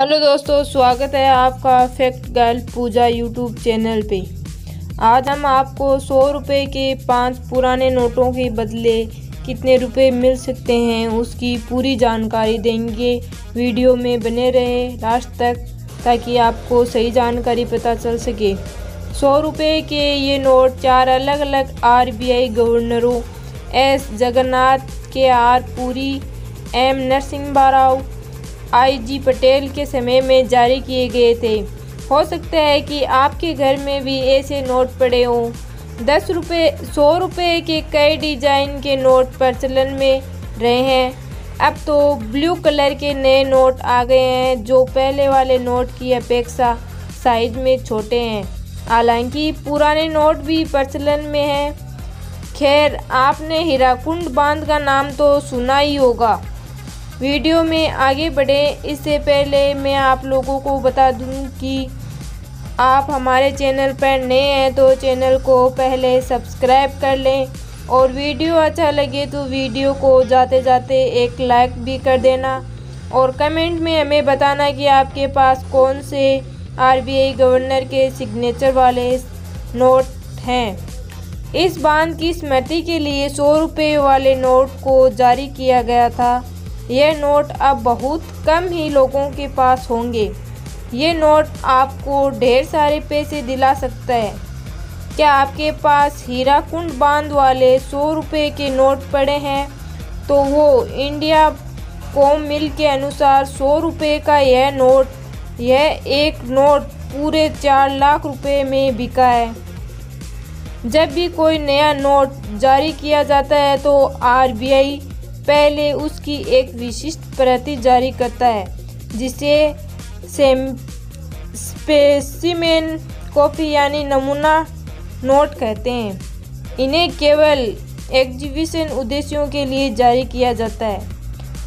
Hello दोस्तों, स्वागत है आपका fact girl Pooja YouTube channel पे। आज हम आपको सौ रुपये के पाँच पुराने नोटों के बदले कितने रुपए मिल सकते हैं उसकी पूरी जानकारी देंगे। वीडियो में बने रहे लास्ट तक, ताकि आपको सही जानकारी पता चल सके। सौ रुपये के ये नोट चार अलग अलग RBI गवर्नरों, S. Jagannath, K. R. Puri, M. Narasimha Rao IG Patel के समय में जारी किए गए थे। हो सकता है कि आपके घर में भी ऐसे नोट पड़े हों। दस रुपये सौ रुपये के कई डिज़ाइन के नोट प्रचलन में रहे हैं। अब तो ब्लू कलर के नए नोट आ गए हैं, जो पहले वाले नोट की अपेक्षा साइज़ में छोटे हैं। हालाँकि पुराने नोट भी प्रचलन में हैं। खैर, आपने हीराकुंड बाँध का नाम तो सुना ही होगा। वीडियो में आगे बढ़ें। इससे पहले मैं आप लोगों को बता दूँ कि आप हमारे चैनल पर नए हैं तो चैनल को पहले सब्सक्राइब कर लें और वीडियो अच्छा लगे तो वीडियो को जाते जाते एक लाइक भी कर देना और कमेंट में हमें बताना कि आपके पास कौन से आरबीआई गवर्नर के सिग्नेचर वाले नोट हैं। इस बाँध की स्मृति के लिए सौ रुपये वाले नोट को जारी किया गया था। ये नोट अब बहुत कम ही लोगों के पास होंगे। ये नोट आपको ढेर सारे पैसे दिला सकता है। क्या आपके पास हीरा कुंड बाँध वाले सौ रुपये के नोट पड़े हैं? तो वो इंडिया कॉम मिल के अनुसार सौ रुपये का यह नोट, यह एक नोट पूरे चार लाख रुपए में बिका है। जब भी कोई नया नोट जारी किया जाता है तो आरबीआई पहले उसकी एक विशिष्ट प्रति जारी करता है, जिसे स्पेसिमेन कॉपी यानी नमूना नोट कहते हैं। इन्हें केवल एग्जीबिशन उद्देश्यों के लिए जारी किया जाता है।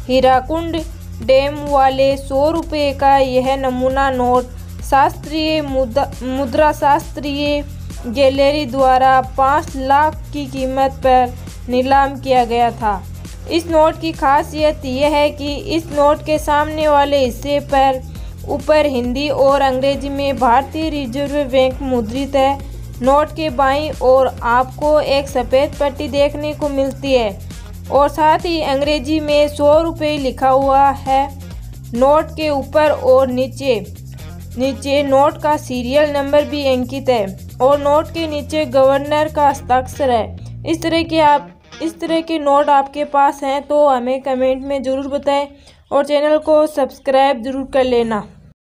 हीराकुंड डैम वाले सौ रुपये का यह नमूना नोट शास्त्रीय मुद्रा शास्त्रीय गैलरी द्वारा पाँच लाख की कीमत पर नीलाम किया गया था। इस नोट की खासियत यह है कि इस नोट के सामने वाले हिस्से पर ऊपर हिंदी और अंग्रेज़ी में भारतीय रिज़र्व बैंक मुद्रित है। नोट के बाईं ओर आपको एक सफ़ेद पट्टी देखने को मिलती है और साथ ही अंग्रेज़ी में सौ रुपये लिखा हुआ है। नोट के ऊपर और नीचे नीचे नोट का सीरियल नंबर भी अंकित है और नोट के नीचे गवर्नर का हस्ताक्षर है। इस तरह के आप इस तरह के नोट आपके पास हैं तो हमें कमेंट में ज़रूर बताएँ और चैनल को सब्सक्राइब ज़रूर कर लेना।